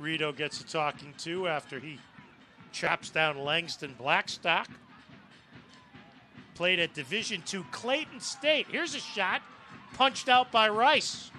Rito gets to talking to after he chops down Langston Blackstock. Played at Division Two Clayton State. Here's a shot punched out by Rice.